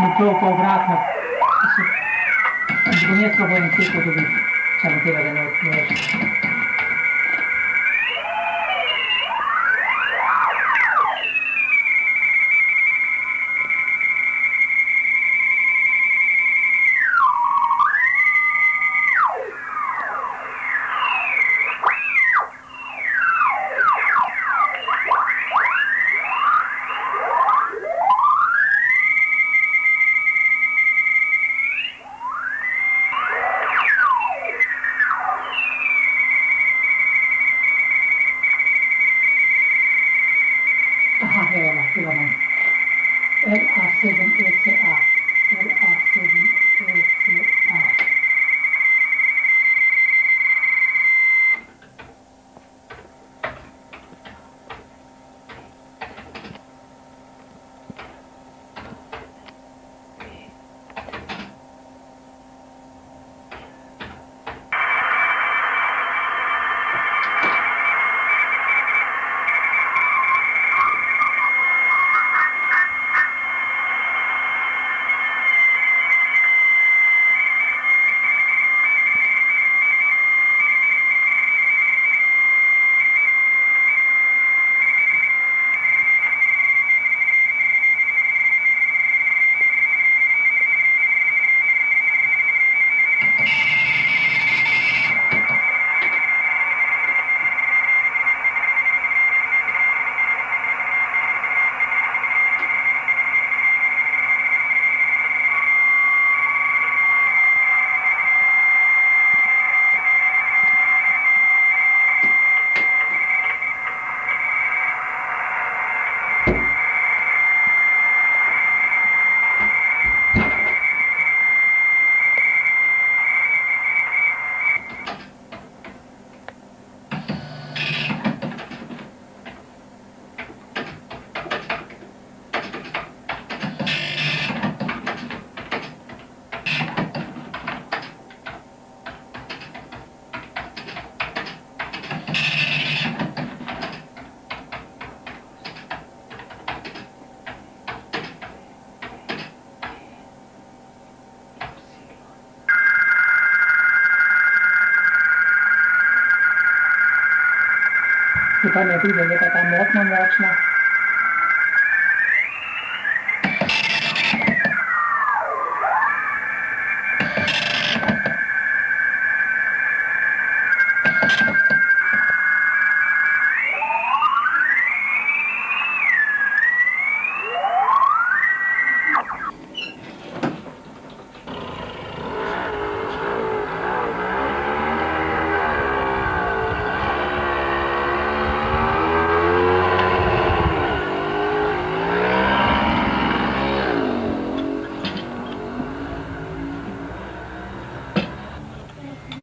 mutopo vratno, su, su mjesto vojnih tijekog a samo o que eu odnosi. L R7 A to R, L R7 и память идоле, это там можно мощно.